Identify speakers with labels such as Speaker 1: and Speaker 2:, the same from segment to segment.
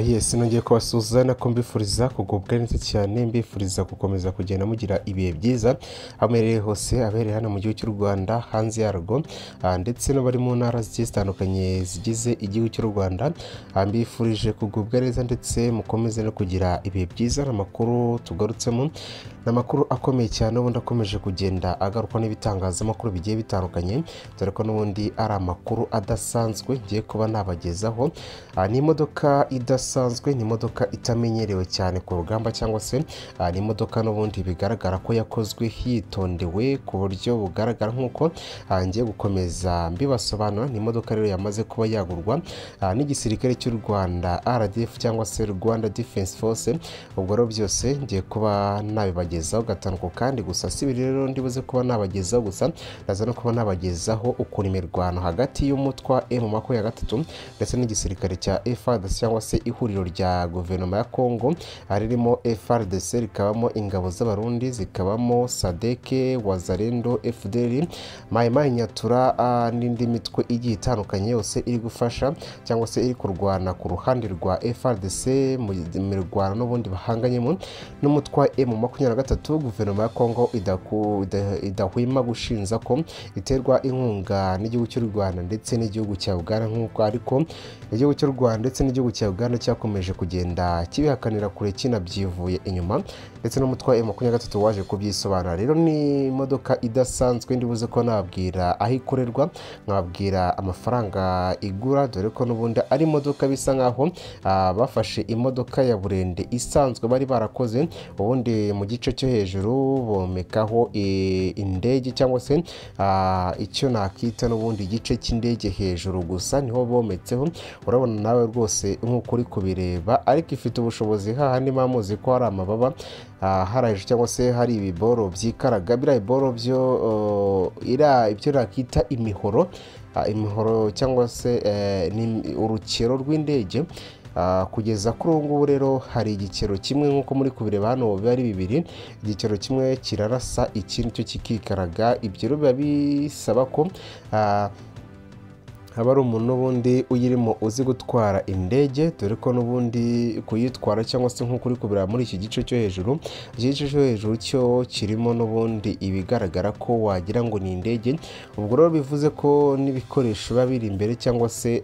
Speaker 1: yes nongeye kubasuhuza nako mbifuriza kugubwa neza cyane mbifuriza gukomeza kugenda mugira ibihe byiza aho muherereye hose abereye hano mu gihugu cy'u rwanda hanze yarwo ah, ndetse n'abari mu ntara zigiye zitandukanye zigize igihugu cy'u rwanda Ah, mbifurije kugubwa neza ndetse mukomeze no kugira ibihe byiza n'amakuru tugarutsemo ni amakuru akomeye cyane ubundi akomeje kugenda agarukwa n'ibitangazamakuru bigiye bitandukanye dore ko n'ubundi ari amakuru adasanzwe ngiye kuba nabagezaho Ah, ni imodoka idasanzwe ni imodoka itamenyerewe cyane ku rugamba cyangwa se ah, ni imodoka n'ubundi bigaragara ko yakozwe hitondewe ku buryo bugaragara nk'uko ah, ngiye gukomeza mbibasobanura. Ni imodoka rero yamaze kuba yagurwa ah, n'igisirikare cy'u rwanda rdf cyangwa se rwanda defense force. Ubwo rero byose ngiye kuba nabibagezaho gatanu ku kandi gusa si ibi rero ndibuze kuba nabagezaho gusa ndaza no kuba nabagezaho ukuntu imirwano hagati y'umutwe wa emu makumyabiri na gatatu ndetse n'igisirikare cya FARDC cyangwa se ihuriro rya guverinoma ya Congo ririmo FARDC rikabamo ingabo z'abarundi zikabamo sadeke wazarendo FDL mayimayi nyatura n'indi mitwe igiye itandukanye yose iri gufasha cyangwa se iri kurwana ku ruhande rwa FARDC mu mirwano n'ubundi bahanganyemo n'umutwe wa M makumyabiri na gatatu guverinoma ya Congo idahwema gushinja ko iterwa inkunga n'igihugu cy'u Rwanda ndetse n'igihugu cya Uganda nk'uko ariko igihugu cy'u Rwanda ndetse n'igihugu cya Uganda cyakomeje kugenda kibihakanira kure kinabyivuye inyuma. Ndetse n'umutwe wa M makumyabiri gatatu waje kubyisobanura. Rero ni imodoka idasanzwe ndibuze ko nababwira aho ikorerwa nkababwira amafaranga igura dore ko n'ubundi ari imodoka bisa nkaho ah, bafashe imodoka ya burende isanzwe bari barakoze. Ubundi mu gice cyo hejuru bomekaho eh, indege cyangwa se ah, icyo nakita n'ubundi igice cy'indege hejuru gusa ni ho bometseho. Urabona nawe rwose nk'uko uri kubireba ariko ifite ubushobozi hahandi muzi ko hari amababa ah, hejuru cyangwa se hari ibiboro byikaraga biriya biboro byo ibyo nakita imihoro imihoro cyangwa se ni urukero rw'indege kugeza kuri ubu ngubu rero hari igikero kimwe nk'uko muri kubireba hano biba ari bibiri igikero kimwe kirarasa ikindi cyo kikikaraga ibyo biba bisaba ko haba ari umuntu n'ubundi uyirimo uzi gutwara indege dore ko n'ubundi kuyitwara cyangwa se nk'uko uri kubireba muri iki gice cyo hejuru. Iki gice cyo hejuru cyo kirimo n'ubundi ibigaragara ko wagira ngo ni indege. Ubwo rero bivuze ko n'ibikoresho biba biri imbere cyangwa se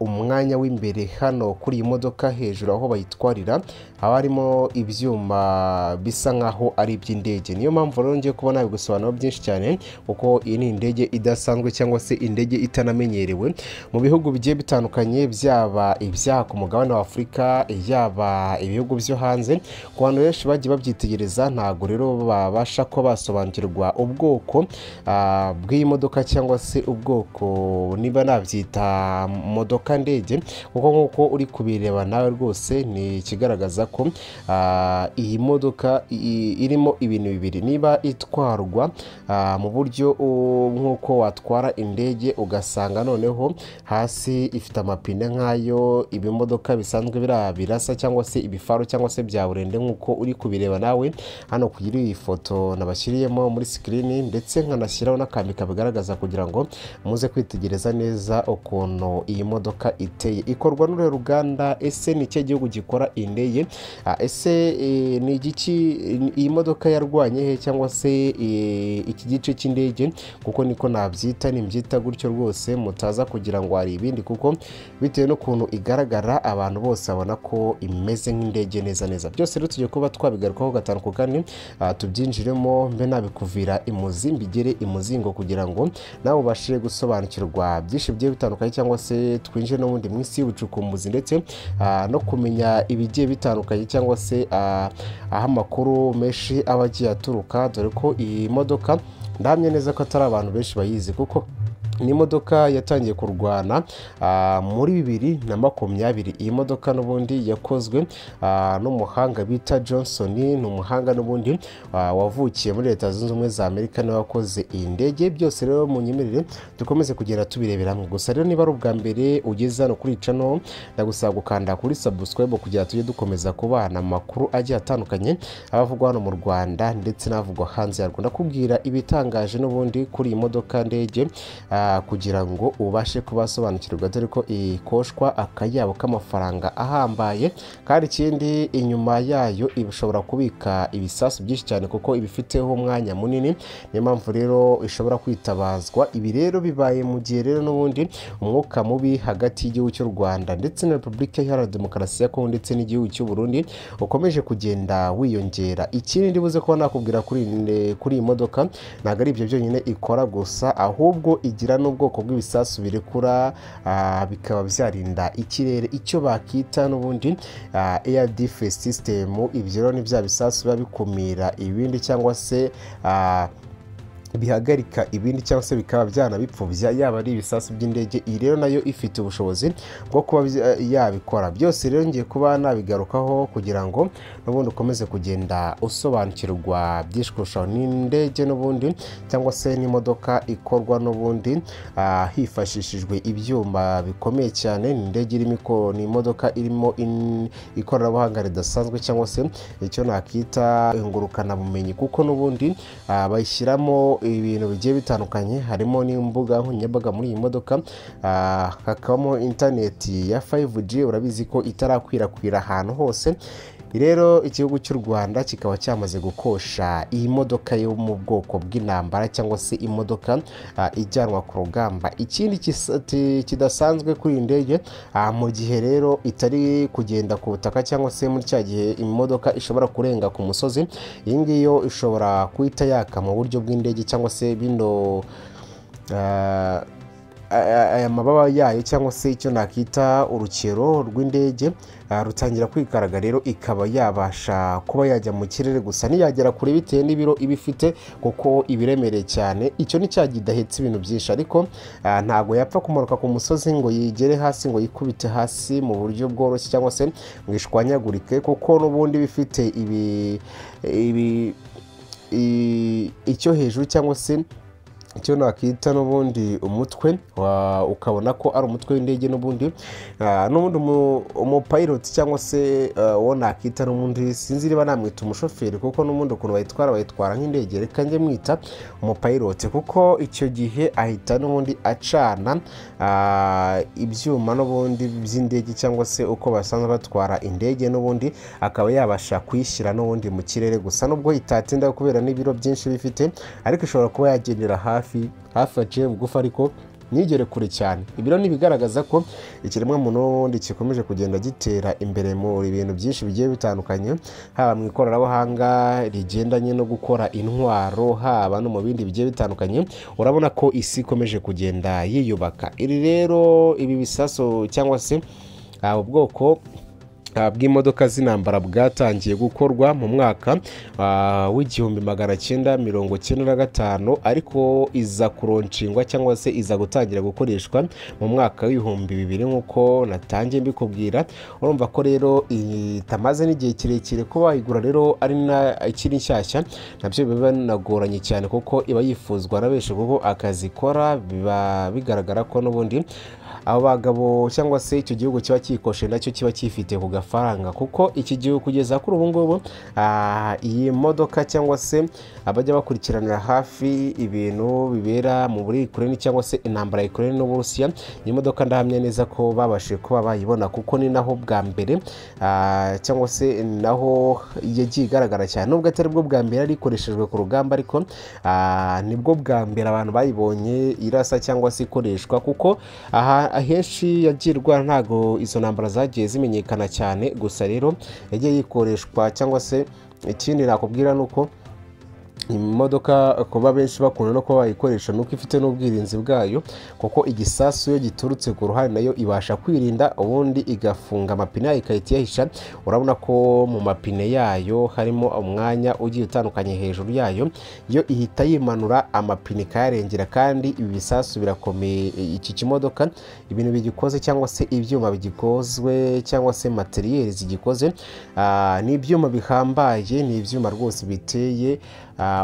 Speaker 1: umwanya w'imbere hano kuri iyi modoka hejuru aho bayitwarira haba harimo ibyuma bisa nkaho ari iby'indege. Niyo mpamvu rero ngiye kubona nabigusobanura byinshi cyane kuko iyi ni indege idasanzwe cyangwa se indege itanamenyerewe mu bihugu bigiye bitandukanye byaba ibyaha ku mugabane wa afurika yaba ibihugu byo hanze. Ku bantu benshi bagiye babyitegereza ntabwo rero babasha kuba basobanukirwa ubwoko ah, bw'iyi modoka cyangwa se ubwoko niba nabyita modoka ndege kuko nk'uko uri kubireba nawe rwose ni ikigaragaza ko ah, iyi modoka irimo ibintu bibiri. Niba itwarwa ah, mu buryo nk'uko watwara indege ugasanga noneho hasi ifite amapine nk'ayo ibimodoka bisanzwe birasa cyangwa se ibifaru cyangwa se bya burende nk'uko uri kubireba nawe. Hano kuri iyi foto nabashyiriyemo muri sikirini ndetse nkanashyiraho n'akambi kabigaragaza kugira ngo muze kwitegereza neza ukuntu iyi modoka iteye. Ikorwa n'uruhe ruganda ese ni ikihe gihugu gikora iyi ndege Ah, ese eh, ni igiki iyi modoka yarwanye he cyangwa se eh, iki gice cy'indege? Kuko niko nabyita nimbyita gutyo rwose. Mutaza kugira ngo hari ibindi kuko bitewe n'ukuntu igaragara abantu bose babona ko imeze nk'indege neza neza. Byose rero tugiye kuba twabigarukaho gatanu ku kane ah, tubyinjiremo mbe nabikuvira imuzi mbigere imuzingo kugira ngo nawe ubashe gusobanukirwa byinshi bigiye bitandukanye cyangwa se twinjire n'ubundi mu isi y'ubucukumbuzi ndetse ah, no kumenya ibigiye bitandukanye cyangwa se ah, aho amakuru menshi aba agiye aturuka. Dore ko iyi modoka ndahamya neza ko atari abantu benshi bayizi kuko ni imodoka yatangiye kurwana ah, muri bibiri na makumyabiri. Iyi modoka n'ubundi yakozwe ah, n'umuhanga bita johnson ni umuhanga n'ubundi ah, wavukiye muri leta zunze ubumwe za amerika ni we wakoze iyi ndege. Byose rero mu nyemerere dukomeze kugenda tubirebera hamwe gusa rero niba ari ubwa mbere ugeze hano kuri cano ndagusaba gukanda kuri subscribe kugira tujye dukomeza kubana amakuru agiye atandukanye abavugwa hano mu rwanda ndetse n'avugwa hanze yarwo. Ndakubwira ibitangaje n'ubundi kuri iyi modoka ndege kugira ngo ubashe kubasobanukirwa dore ko ikoshwa akayabo k'amafaranga ahambaye kandi ikindi inyuma yayo ishobora kubika ibisasu byinshi cyane kuko ibifiteho umwanya munini. Niyo mpamvu rero ishobora kwitabazwa. Ibi rero bibaye mu gihe rero n'ubundi umwuka mubi hagati y'igihugu cy'u rwanda ndetse na repubulika iharanira demokarasi ya kongo ndetse n'igihugu cy'u burundi ukomeje kugenda wiyongera. Ikindi ndibuze kuba nakubwira kuri iyi modoka ntabwo ari ibyo byonyine ikora gusa ahubwo igira n'ubwoko bw'ibisasu birekura ah, bikaba byarinda ikirere icyo bakita n'ubundi ah, air defense system. Ibyo rero ni bya bisasu biba bikumira ibindi cyangwa se ah, bihagarika ibindi cyangwa se bikaba byanabipfubya yaba ari ibisasu by'indege iyi rero na yo ifite ubushobozi bwo kuba bya- yabikora. Byose rero ngiye kuba nabigarukaho kugira ngo n'ubundi ukomeze kugenda usobanukirwa byinshi kurushaho n'indege n'ubundi cyangwa se n'imodoka ikorwa n'ubundi. Ah, hifashishijwe ibyuma bikomeye cyane. Ni indege irimo ni imodoka irimo ikoranabuhanga ridasanzwe cyangwa se icyo nakita ingurukanabumenyi. Kuko n'ubundi ah, bayishyiramo ibintu bigiye bitandukanye harimo n'imbuga nkoranyambaga muri iyi modoka ah, hakabamo interineti ya 5G urabizi ko itarakwirakwira ahantu hose. Rero igihugu cy'u rwanda kikaba cyamaze gukosha iyi modoka yo mu bwoko bw'intambara cyangwa se imodoka ijyanwa ku rugamba. Ikindi kidasanzwe kuri iyi ndege mu gihe rero itari kugenda ku butaka cyangwa se muri cya gihe imodoka ishobora kurenga ku musozi iyi ngiyi ishobora guhita yaka mu buryo bw'indege cyangwa se bino aya mababa yayo cyangwa se icyo nakita urukero rw'indege ah, rutangira kwikaraga rero ikaba yabasha kuba yajya mu kirere gusa. Ntiyagera kure bitewe n'ibiro iba ifite kuko ibiremereye cyane. Icyo ni cya kidahetse ibintu byinshi ariko ah, ntabwo yapfa kumanuka ku musozi ngo yigere hasi ngo yikubite hasi mu buryo bworoshye cyangwa se ngo ishwanyagurike kuko n'ubundi iba ifite ibi icyo hejuru cyangwa se icyo nakita n'ubundi umutwe ukabona ko ari umutwe w'indege n'ubundi Ah, n'ubundi umu- umupayiroti cyangwa se ah, uwo nakita n'ubundi sinzi niba namwita umushoferi kuko n'ubundi ukuntu bayitwara bayitwara nk'indege. Reka njye mwita umupayiroti kuko icyo gihe ahita n'ubundi acana ah, ibyuma n'ubundi by'indege cyangwa se uko basanzwe batwara indege n'ubundi akaba yabasha kuyishyira n'ubundi mu kirere gusa. Nubwo itatinda kubera n'ibiro byinshi bifite ariko ishobora kuba yagendera hafi hafi aciye bugufi ariko ntigere kure cyane. Ibiro ni ibigaragaza ko ikiremwamuntu n'ubundi gikomeje kugenda gitera imbere mu bintu byinshi bigiye bitandukanye haba mu ikoranabuhanga rigendanye no gukora intwaro haba no mu bindi bigiye bitandukanye urabona ko isi ikomeje kugenda yiyubaka. Iri rero ibi bisaso cyangwa se ah, ubwoko bw'imodoka z'intambara bwatangiye gukorwa mu mwaka ah, w'igihumbi magana cyenda mirongo cyenda na gatanu ariko iza kuronshingwa cyangwa se iza gutangira gukoreshwa mu mwaka w'ibihumbi bibiri nk'uko natangiye mbikubwira urumva ko rero itamaze n'igihe kirekire kuba wayigura rero ari ikiri nshyashya na byo biba binagoranye cyane kuko iba yifuzwa na benshi kuko akazi ikora biba bigaragara ko n'ubundi abo bagabo cyangwa se icyo gihugu kiba cyikoshe na cyo kiba cyifite ku gafaranga kuko iki gihugu kugeza kuri ubu ngubu ah, iyi modoka cyangwa se abajya bakurikiranira hafi ibintu bibera mu buri Ukraine cyangwa se intambara Ukraine n'Uburusiya. Iyi modoka ndahamya neza ko babashije kuba bayibona kuko ni naho bwa mbere ah, cyangwa se naho yagiye igaragara cyane. Nubwo atari bwo bwa mbere yari ikoreshejwe ku rugamba ariko ah, ni bwo bwa mbere abantu bayibonye irasa cyangwa se ikoreshwa kuko aha ahenshi yagiye irwara ntabwo izo ntambara zagiye zimenyekana cyane. Gusa rero yagiye yikoreshwa cyangwa se ikindi nakubwira ni uko imodoka kuba benshi bakunda no kuba bayikoresha nuko ifite n'ubwirinzi bwayo kuko igisasu iyo giturutse ku ruhande na yo ibasha kwirinda ubundi igafunga amapine yayo ikahita iyahisha. Urabona ko mu mapine yayo harimo umwanya ugiye utandukanye hejuru yayo yo ihita yimanura amapine ikayarengera kandi ibi bisasu birakomeye. Iki kimodoka ibintu bigikoze cyangwa se ibyuma bigikozwe cyangwa se materiyeri zigikoze ni ibyuma bihambaye ni ibyuma rwose biteye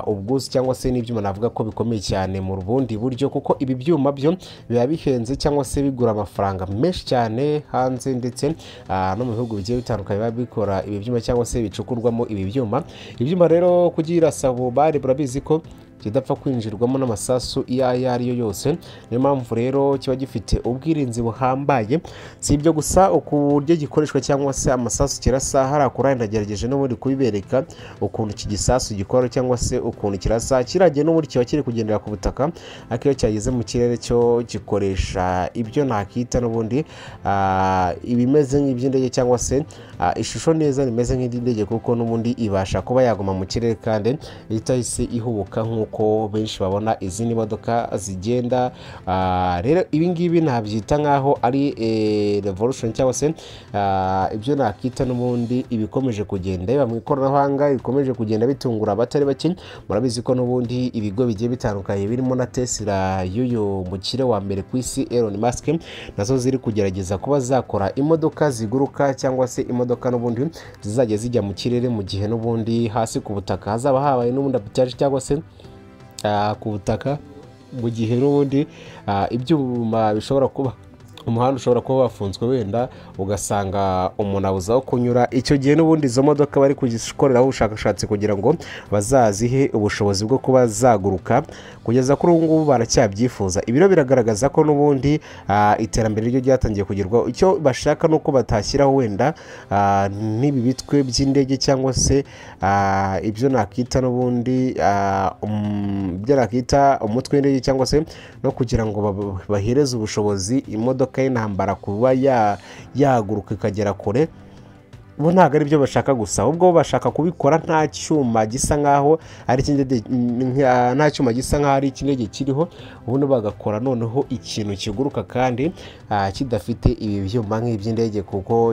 Speaker 1: ubwuzu cyangwa se n'ibyuma navuga ko bikomeye cyane mu bundi buryo kuko ibi byuma byo biba bihenze cyangwa se bigura amafaranga menshi cyane hanze ndetse ah, no mu bihugu bigiye bitandukanye biba bikora ibi byuma cyangwa se bicukurwamo ibi byuma. Ibyuma rero kugira sabo bari burabizi ko kidapfa kwinjirwamo n'amasasu iyo ayo ari yo yose. Niyo mpamvu rero kiba gifite ubwirinzi buhambaye. Si ibyo gusa uburyo gikoreshwa cyangwa se amasasu kirasa hariya kuri ndagerageje n'ubundi kubibereka ukuntu iki gisasu gikora cyangwa se ukuntu kirasa kiragiye n'ubundi kiba kiri kugendera ku butaka ariko iyo cyageze mu kirere cyo gikoresha ibyo nakita n'ubundi ah, ibimeze nk'iby'indege cyangwa se ah, ishusho neza rimeze nk'iry'indege kuko n'ubundi ibasha kuba yaguma mu kirere kandi itahise ihubuka nk'uko benshi babona izindi modoka zigenda. Ah, rero ibi ngibi nabyita nk'aho ari eh, revolution cyangwa se ah, ibyo nakita n'ubundi ibikomeje kugenda biba mu ikoranabuhanga bikomeje kugenda bitungura abatari bake. Murabizi ko n'ubundi ibigo bigiye bitandukanye birimo na tesla y'uyu mukire wa mbere ku isi Elon Musk na zo ziri kugerageza kuba zakora imodoka ziguruka cyangwa se imodoka n'ubundi zizajya zijya mu kirere mu gihe n'ubundi hasi ku butaka hazaba habaye n'ubundi abitage cyangwa se ku butaka mu gihe n'ubundi ah, ibyuma bishobora kuba umuhanda ushobora kuba wafunzwe wenda ugasanga umuntu abuze aho kunyura. Icyo gihe n'ubundi izo modoka bari kuzikoreraho ubushakashatsi kugira ngo bazazihe ubushobozi bwo kuba zaguruka kugeza kuri ubu ngubu baracyabyifuza. Ibiro biragaragaza ko n'ubundi ah, iterambere ryo ryatangiye kugerwaho. Icyo bashaka ni uko batashyiraho wenda ah, n'ibi bitwe by'indege cyangwa se ah, ibyo nakita n'ubundi ah, um, ibyo nakita umutwe w'indege cyangwa se no kugira ngo bahereze ubushobozi imodoka y'intambara kuba ya- yaguruka ikagera kure. Bo ntabwo ari byo bashaka gusa ahubwo bo bashaka kubikora nta cyuma gisa nk'aho ari nta cyuma gisa nk'aho ari ikindege kiriho ubundi bagakora. Noneho ikintu kiguruka kandi ah, kidafite ibi byuma nk'iby'indege kuko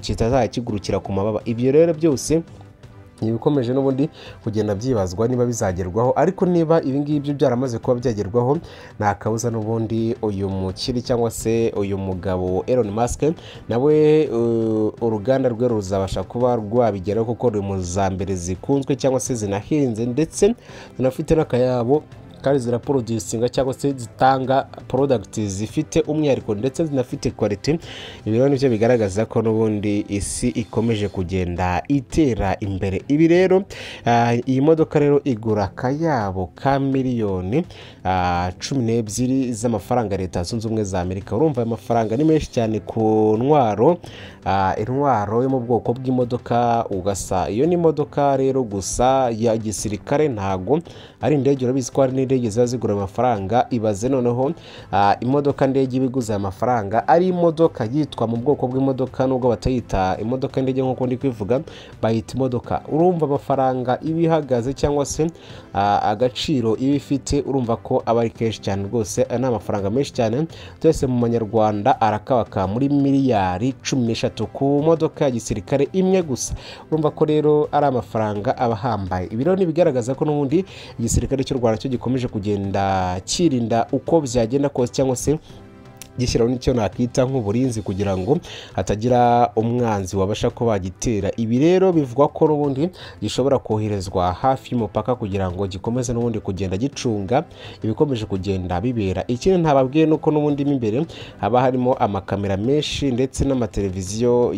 Speaker 1: kitazajya kigurukira ku mababa. Ibyo rero byose ni ibikomeje n'ubundi kugenda byibazwa niba bizagerwaho. Ariko niba ibi ngibi byaramaze kuba byagerwaho nta kabuza n'ubundi uyu mukiri cyangwa se uyu mugabo Elon Musk nawe uh, uruganda rwe ruzabasha kuba rwabigeraho kuko ruri mu za mbere zikunzwe cyangwa se zinahenze ndetse zinafite n'akayabo kandi ziraproducinga cyangwa se zitanga product zifite umwihariko ndetse zinafite quality ibi rero ni byo bigaragaza ko n'ubundi isi ikomeje kugenda itera imbere. Ibi rero ah, iyi modoka rero igura akayabo ka miliyoni ah, cumi n'ebyiri z'amafaranga leta zunze ubumwe za amerika. Urumva ayo mafaranga ni menshi cyane ku ntwaro intwaro yo mu bwoko bw'imodoka ugasa. Iyo ni imodoka rero gusa ya gisirikare ntago ari indege urabizi ko hari n'indege ziba zigura amafaranga ibaze noneho ah, imodoka ndege iba iguze aya mafaranga ari imodoka yitwa mu bwoko bw'imodoka nubwo batayita imodoka ndege nk'uko ndi kwivuga bayita imodoka. Urumva amafaranga iba ihagaze cyangwa se ah, agaciro iba ifite urumva ko aba ari kenshi cyane rwose ni amafaranga menshi cyane twese mu manyarwanda arakabaka muri miliyari cumi n'eshatu. Ku modoka ya gisirikare imwe gusa. Urumva ko rero ari amafaranga aba ahambaye ibi rero ni ibigaragaza ko n'ubundi igisirikare cy'u rwanda cyo gikomeje kugenda cyirinda uko byagenda kose cyangwa se gishyiraho n'icyo nakita nk'uburinzi kugira ngo hatagira umwanzi wabasha kuba wagitera ibi rero bivugwa ko n'ubundi gishobora koherezwa hafi y'umupaka kugira ngo gikomeze n'ubundi kugenda gicunga ibikomeje kugenda bibera. Ikindi ntababwiye nuko n'ubundi mo imbere haba harimo amakamera menshi ndetse n'amateleviziyo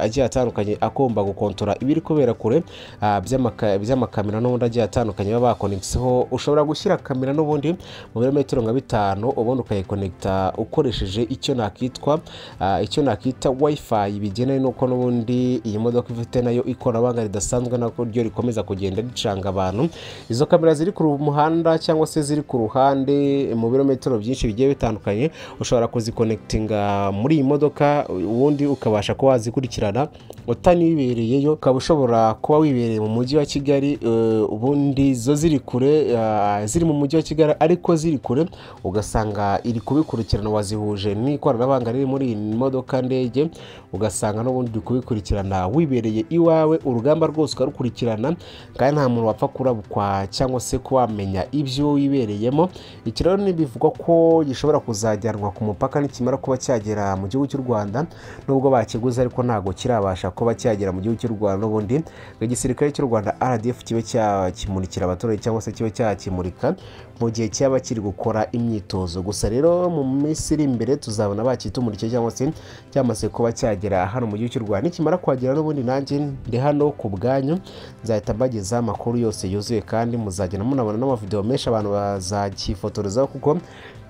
Speaker 1: agiye atandukanye agomba gukontora ibiri kubera kure ah, by'amaka- by'amakamera n'ubundi agiye atandukanye baba bakonegisiho ushobora gushyira kamera n'ubundi mu birometero nka bitanu ubundi ukayikonegita ukoresheje icyo nakitwa ah, icyo nakita wifi bigenewe nuko n'ubundi iyi modoka ifite na yo ikoranabuhanga ridasanzwe nako ryo rikomeza kugenda ricanga abantu. Izo kamera ziri ku muhanda cyangwa se ziri ku ruhande mu birometero byinshi bigiye bitandukanye ushobora kuzikonekitinga muri iyi modoka ubundi ukabasha kuba wazikurikirana utanibereyeyo ukaba ushobora kuba wibereye mu mujyi wa kigali eh, ubundi zo ziri kure ah, ziri mu mujyi wa kigali ariko ziri kure ugasanga iri kubikurikirana wazihuje n'ikoranabuhanga riri muri iyi modoka ndege ugasanga n'ubundi uri kubikurikirana wibereye iwawe urugamba rwose ukarukurikirana kandi nta muntu wapfa kurabukwa cyangwa se kuba wamenya ibyo wibereyemo. Iki rero ntibivugwa ko gishobora kuzajyanwa ku mupaka nikimara kuba cyagera mu gihugu cy'u rwanda nubwo bakiguze ariko ntabwo kirabasha kuba cyagera mu gihugu cy'u rwanda. N'ubundi igisirikare cy'u rwanda rdf kibe cyakimurikira abaturage cyangwa se kibe cyakimurika mu gihe cyaba kiri gukora imyitozo. Gusa rero mu minsi iri imbere tuzabona bakitumurikiye cyangwa se cyamaze kuba cyagera hano mu gihugu cy'u rwanda. Nikimara kuhagera n'ubundi nanjye ndi hano ku bwanyu nzahita mbagezaho amakuru yose yuzuye kandi muzagenda munabona n'amavidewo menshi abantu bazakifotorezaho kuko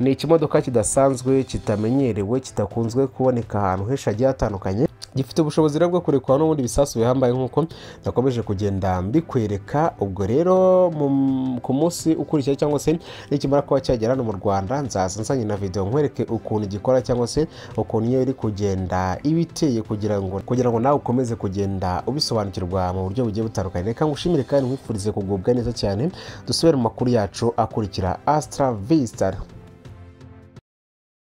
Speaker 1: ni ikimodoka kidasanzwe kitamenyerewe kidakunzwe kuboneka ahantu henshi hagiye hatandukanye. Gifite ubushobozi rero bwo kurekwa n'ubundi bisasu bihambaye nk'uko nakomeje kugenda mbikwereka. Ubwo rero ku munsi ukurikira cyangwa se nikimara kuba cyagera hano mu rwanda nzaza nsanye na video nkwereke ukuntu gikora cyangwa se ukuntu iyo iri kugenda iba iteye kugira ngo kugira ngo nawe ukomeze kugenda ubisobanukirwa mu buryo bugiye butandukanye. Reka ngushimire kandi nkwifurize kugubwa neza cyane dusubire mu makuru yacu akurikira astra vista.